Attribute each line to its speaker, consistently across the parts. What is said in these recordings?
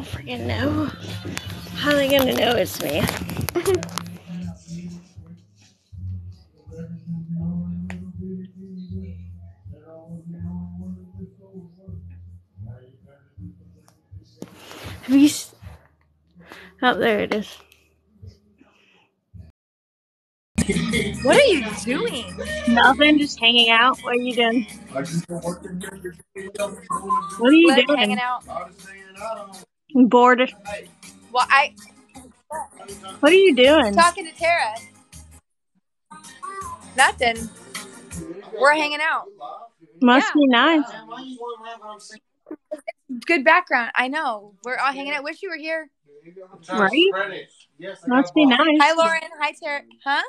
Speaker 1: I don't freaking know. How are they gonna know it's me? Have you? s- Oh, there it is.
Speaker 2: What are you doing?
Speaker 1: Nothing, just hanging out. What are you doing? What are you
Speaker 2: Liv
Speaker 1: doing?
Speaker 2: hanging out.
Speaker 1: I'm bored.
Speaker 2: Well, I
Speaker 1: What are you doing?
Speaker 2: talking to Tarrah. Nothing. We're hanging out.
Speaker 1: Must
Speaker 2: Yeah.
Speaker 1: be nice.
Speaker 2: Good background. I know. We're all hanging out. Wish you were here.
Speaker 1: Right? Must be nice.
Speaker 2: Hi, Lauren. Hi, Tarrah. Huh?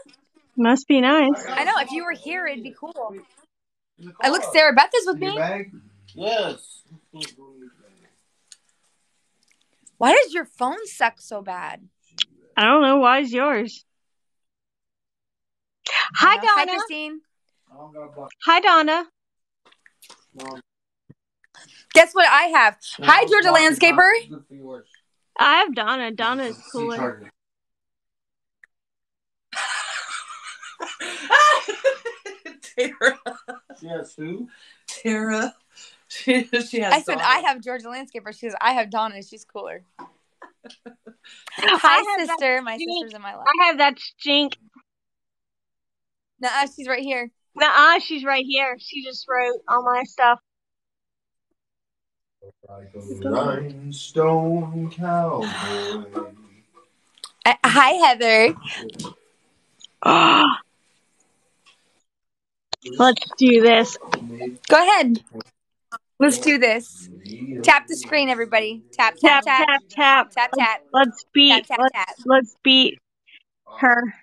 Speaker 1: Must be nice.
Speaker 2: I know. If you were here, it'd be cool. I look. Sarah Beth is with me.
Speaker 3: Yes.
Speaker 2: Why does your phone suck so bad?
Speaker 1: I don't know. Why is yours? Hi,
Speaker 2: Uh, Hi,
Speaker 1: Donna.
Speaker 2: Christine.
Speaker 1: Hi, Donna.
Speaker 2: Guess what I have? Hi, Georgia Landscaper.
Speaker 1: I have Donna. Donna is cooler.
Speaker 4: Tarrah.
Speaker 3: Yes, who?
Speaker 4: Tarrah. She, she has
Speaker 2: I said
Speaker 4: Donna.
Speaker 2: I have Georgia Landscaper. She says I have Donna. She's cooler.
Speaker 1: I
Speaker 2: Hi, sister. My
Speaker 1: stink.
Speaker 2: sister's in my life.
Speaker 1: I have that stink.
Speaker 2: Nuh-uh, she's right here.
Speaker 1: Nuh-uh, she's right here. She just wrote all my stuff.
Speaker 3: Rhinestone cowboy.
Speaker 2: Uh, hi, Heather.
Speaker 1: Let's do this.
Speaker 2: Go ahead. Let's do this. Tap the screen, everybody. Tap, tap,
Speaker 1: Tap,
Speaker 2: tap.
Speaker 1: tap, tap.
Speaker 2: Tap, tap.
Speaker 1: Let's beat.
Speaker 2: Tap, tap,
Speaker 1: let's,
Speaker 2: tap.
Speaker 1: let's beat her.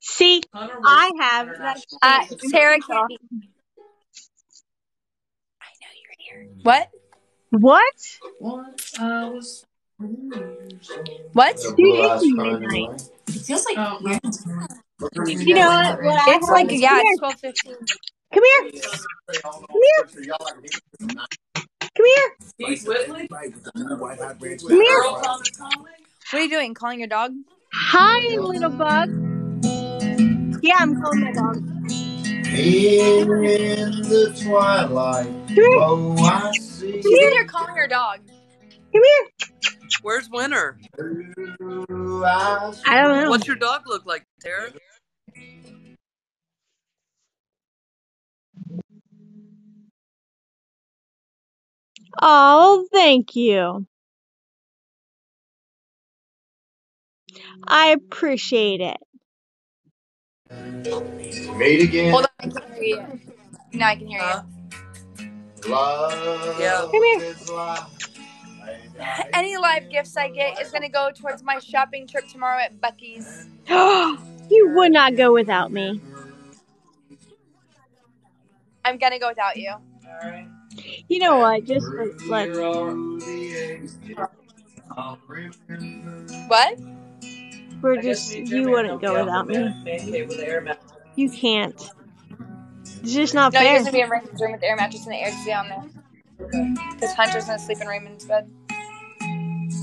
Speaker 1: See, I have
Speaker 2: Uh,
Speaker 1: stink.
Speaker 2: Tarrah can't be. I know you're here. What?
Speaker 1: What?
Speaker 4: Once I was.
Speaker 2: What?
Speaker 1: Dude, it's.
Speaker 5: It feels like
Speaker 4: Oh,
Speaker 1: You know what? what
Speaker 2: It's like, yeah, it's
Speaker 1: here.
Speaker 2: twelve fifteen.
Speaker 1: Come here. Come here.
Speaker 4: Steve Whitley?
Speaker 1: Come here.
Speaker 4: Earl Thomas Conley?
Speaker 2: What are you doing? Calling your dog?
Speaker 1: Hi, little bug. Yeah, I'm calling my dog.
Speaker 3: In the twilight,
Speaker 1: Come here.
Speaker 3: oh, I see
Speaker 2: She's in here calling her dog.
Speaker 1: Come here.
Speaker 4: Where's Winter?
Speaker 1: I don't know.
Speaker 4: What's your dog look like, Tarrah?
Speaker 1: Oh, thank you. I appreciate it.
Speaker 3: Meet again.
Speaker 2: Hold on, I can't hear you. Now I can hear
Speaker 4: Huh?
Speaker 3: Love
Speaker 4: Yeah.
Speaker 1: Come here.
Speaker 3: is life.
Speaker 2: you. Any live gifts I get is gonna go towards my shopping trip tomorrow at Buc-ee's.
Speaker 1: you would not go without me.
Speaker 2: I'm gonna go without you.
Speaker 4: Alright.
Speaker 1: You know what? Just let
Speaker 4: You're all-
Speaker 2: What?
Speaker 1: we're just. You wouldn't go without me.
Speaker 4: Man Man Cave with the air mattress.
Speaker 1: You can't. It's just not
Speaker 2: No, you're
Speaker 1: fair.
Speaker 2: gonna be in Raymond's room with the air mattress and the air down there.
Speaker 4: Okay.
Speaker 2: Because Hunter's gonna sleep in Raymond's bed.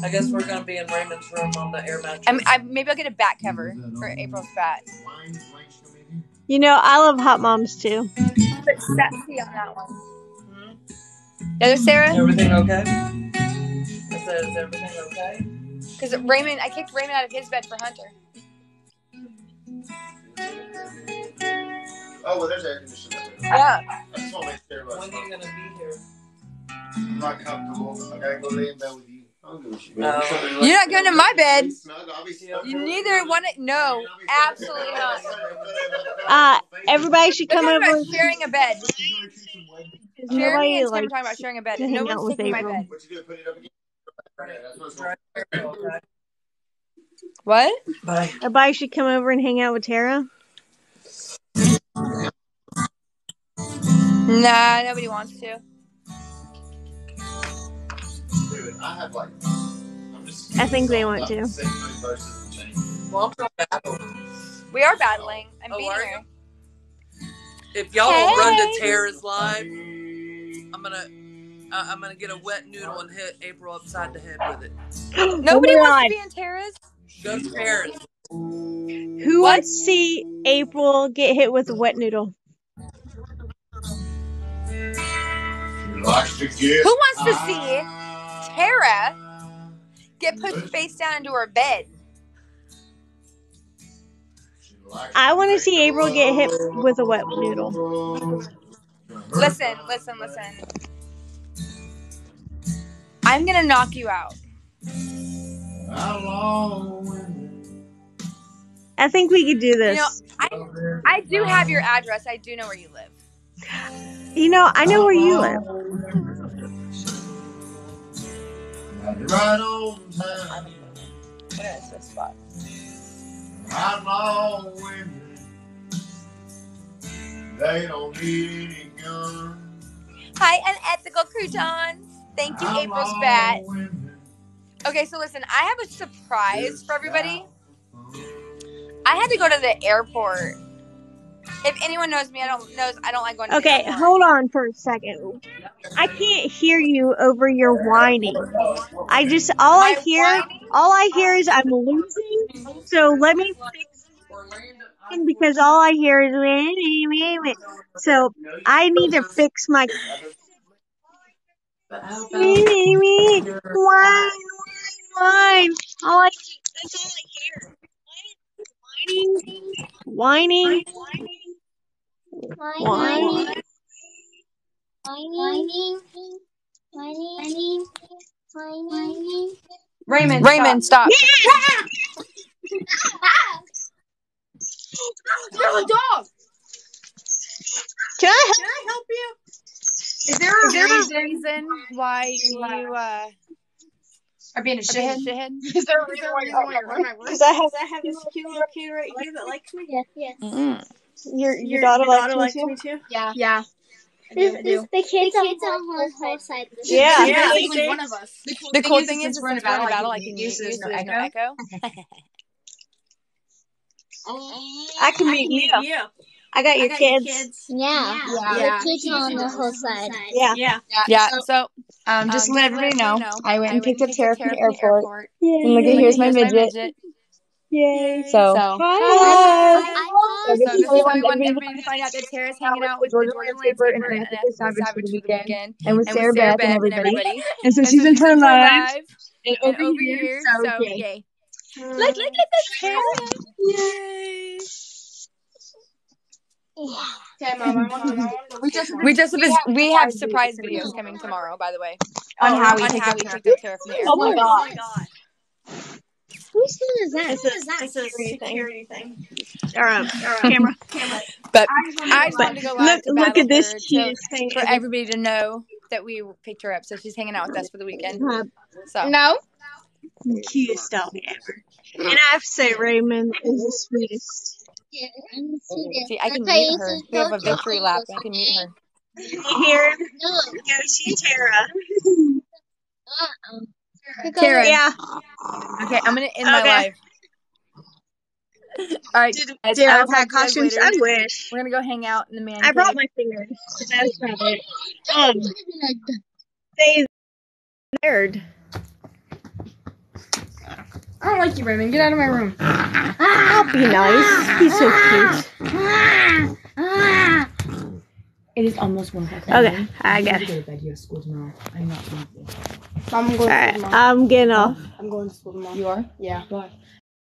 Speaker 4: I guess we're gonna be in Raymond's room on the air mattress.
Speaker 2: I'm, I, maybe I'll get a bat cover for April's bat.
Speaker 1: You know, I love hot moms too.
Speaker 2: But sexy on that one. Yeah, there's Sarah.
Speaker 4: Everything okay? I said, is everything okay?
Speaker 2: Because Raymond, I kicked Raymond out of his bed for Hunter.
Speaker 3: Oh, well, there's air conditioning.
Speaker 2: Yeah.
Speaker 3: I just want to make sure
Speaker 4: When are you gonna be here?
Speaker 3: I'm not comfortable. I gotta go lay in bed with you. I don't give a shit.
Speaker 4: No.
Speaker 2: You're not going to my bed.
Speaker 3: Snug, I'll be
Speaker 4: You
Speaker 2: neither want it. No, absolutely not.
Speaker 1: Uh, everybody should come over.
Speaker 2: about sharing a bed. Jeremy
Speaker 1: Nobody
Speaker 2: and Tim
Speaker 1: like
Speaker 2: are talking about sharing a bed.
Speaker 1: to
Speaker 2: And
Speaker 1: hang
Speaker 2: no
Speaker 1: out
Speaker 2: one's
Speaker 1: with
Speaker 2: taking my bed.
Speaker 3: What you do? Put it up again. Okay, that's what's
Speaker 4: Right. Okay.
Speaker 2: What?
Speaker 4: Bye.
Speaker 1: everybody should come over and hang out with Tarrah.
Speaker 2: Nah, nobody wants to.
Speaker 3: Dude, I have like. I'm just.
Speaker 1: I think they want to.
Speaker 3: Six three verses and change.
Speaker 4: Well, I'm from Battle.
Speaker 2: We are battling. I'm
Speaker 4: Oh,
Speaker 2: beating
Speaker 4: are
Speaker 2: her.
Speaker 4: If y'all will run to
Speaker 2: Hey.
Speaker 4: Tarrah's live, I'm gonna Uh, I'm gonna get a wet noodle and hit April upside the head with it.
Speaker 2: Nobody
Speaker 1: Oh
Speaker 2: wants
Speaker 1: God.
Speaker 2: to be in Tarrah's.
Speaker 4: Go to Paris.
Speaker 1: Who
Speaker 2: What?
Speaker 1: wants to see April get hit with a wet noodle?
Speaker 3: She likes to get
Speaker 2: Who wants to see Tarrah get pushed face down into her bed?
Speaker 1: I want to see April get hit with a wet noodle.
Speaker 2: Listen, listen, listen. I'm gonna knock you out.
Speaker 1: I think we could do
Speaker 2: You
Speaker 1: this.
Speaker 2: know, I I do have your address. I do know where you live.
Speaker 1: You know, I know where you live.
Speaker 3: Right on time.
Speaker 2: Where is this spot?
Speaker 3: How long when they don't need any guns?
Speaker 2: Hi, unethical croutons. Thank you,
Speaker 3: How
Speaker 2: April
Speaker 3: long
Speaker 2: Spat. Okay, so listen, I have a surprise
Speaker 3: this
Speaker 2: for everybody.
Speaker 3: guy-
Speaker 2: I had to go to the airport. If anyone knows me, I don't knows I don't like going to
Speaker 1: Okay, hold on for a second. I can't hear you over your whining. I just all I
Speaker 2: My
Speaker 1: hear,
Speaker 2: whining?
Speaker 1: all I hear is I'm losing. So let me fix it because all I hear is wait, wait, wait. So I need to fix my whine, whine, whine. All I that's all I hear. Whining, whining, whining.
Speaker 5: Whining. Whining. Whining. Whining.
Speaker 2: Raymond, Raymond, stop.
Speaker 5: There's a dog.
Speaker 1: Can I help,
Speaker 5: Can I help you?
Speaker 2: Is there a reason why you uh
Speaker 5: Are being a
Speaker 2: are being
Speaker 5: shithead?
Speaker 2: shithead?
Speaker 5: Is there a reason why you're at my work?
Speaker 1: Because I have
Speaker 5: I have this cute little kid right here that likes me. Yes, yes.
Speaker 2: Mm.
Speaker 1: your your, daughter, likes, me too?
Speaker 5: too. Yeah.
Speaker 2: Yeah.
Speaker 5: This, this, the kids, the kids on whole, whole side. This is-
Speaker 1: Yeah. Yeah.
Speaker 5: basically one of us.
Speaker 2: The cool thing is, since we're in a battle, battle I can use there's no echo.
Speaker 1: I can meet you.
Speaker 5: Yeah.
Speaker 1: I got your kids.
Speaker 5: Yeah.
Speaker 2: Yeah.
Speaker 5: The kids on the whole side.
Speaker 1: Yeah.
Speaker 5: Yeah.
Speaker 2: Yeah. So
Speaker 6: Um, just
Speaker 2: um,
Speaker 6: to let everybody know, I went
Speaker 2: I
Speaker 6: and picked up
Speaker 2: and
Speaker 6: Tarrah from the airport.
Speaker 1: Yay.
Speaker 6: And look at here's my midget.
Speaker 1: Yay.
Speaker 6: So,
Speaker 2: So.
Speaker 1: Hi.
Speaker 2: So
Speaker 6: this
Speaker 2: this
Speaker 6: is
Speaker 2: is
Speaker 6: how we want
Speaker 2: we want
Speaker 6: everybody
Speaker 2: everybody to find out that Tarrah's hanging out with the Jordan
Speaker 6: Landscaper
Speaker 2: Landscaper
Speaker 6: and
Speaker 2: and
Speaker 6: Ethical
Speaker 2: Ethical
Speaker 6: Savage
Speaker 2: Savage
Speaker 6: for the weekend.
Speaker 2: weekend.
Speaker 6: and with
Speaker 2: And
Speaker 6: Sarah
Speaker 2: with Sarah
Speaker 6: Beth and
Speaker 2: Beth and
Speaker 6: everybody.
Speaker 2: everybody.
Speaker 6: And so
Speaker 2: And
Speaker 6: she's
Speaker 2: so
Speaker 6: in
Speaker 2: she's
Speaker 6: turn
Speaker 2: her
Speaker 6: live.
Speaker 2: live.
Speaker 6: And
Speaker 2: And
Speaker 6: over here, so,
Speaker 2: so
Speaker 6: yay.
Speaker 2: yay. Look, look at the Tarrah. Yay.
Speaker 5: Okay, Mom, I want to
Speaker 6: We just
Speaker 2: We just
Speaker 6: We have
Speaker 2: we have
Speaker 6: surprise
Speaker 2: surprise
Speaker 6: videos
Speaker 2: videos coming tomorrow, by the way.
Speaker 6: on how we
Speaker 2: on
Speaker 6: picked
Speaker 2: how
Speaker 6: up
Speaker 2: we
Speaker 6: Tarrah.
Speaker 2: picked up Tarrah from the
Speaker 1: Oh my
Speaker 2: airport.
Speaker 1: god.
Speaker 5: Whose phone is that?
Speaker 1: It's a-
Speaker 5: Who is that?
Speaker 1: it's a
Speaker 5: security thing.
Speaker 1: Or, um, camera.
Speaker 2: But I just wanted to go
Speaker 1: Look,
Speaker 2: to
Speaker 1: look at this
Speaker 2: her to,
Speaker 1: cute thing.
Speaker 2: for everybody to know that we picked her up. So she's hanging out with us for the weekend. So
Speaker 5: No.
Speaker 1: Cutest dog ever. And I have to say, Raymond is the sweetest.
Speaker 5: Yeah, I'm the sweetest.
Speaker 2: see, I can
Speaker 5: That's why
Speaker 2: mute
Speaker 5: this
Speaker 2: her. We have a victory lap. I can meet her.
Speaker 1: Here,
Speaker 5: No.
Speaker 1: go see Tarrah.
Speaker 5: Uh-uh.
Speaker 2: Tarrah.
Speaker 1: Yeah.
Speaker 2: Okay, I'm gonna end my
Speaker 1: Okay.
Speaker 2: live. All right,
Speaker 1: Did,
Speaker 2: guys,
Speaker 1: did
Speaker 2: I
Speaker 1: I
Speaker 2: will talk
Speaker 1: pack
Speaker 2: to you guys
Speaker 1: costumes? I wish.
Speaker 2: We're gonna go hang out in the man
Speaker 1: I brought my fingers. That's about it. Um, they nerd.
Speaker 6: I don't like you, Raymond. Get out of my room.
Speaker 1: I'll be nice. He's so cute.
Speaker 6: It is almost one o'clock.
Speaker 1: Okay, I got it.
Speaker 6: go to bed. You have school tomorrow. I'm not sleeping.
Speaker 5: Mom, I'm going
Speaker 1: Alright, I'm getting off.
Speaker 5: I'm going to school tomorrow.
Speaker 6: You are?
Speaker 5: Yeah.
Speaker 6: Why?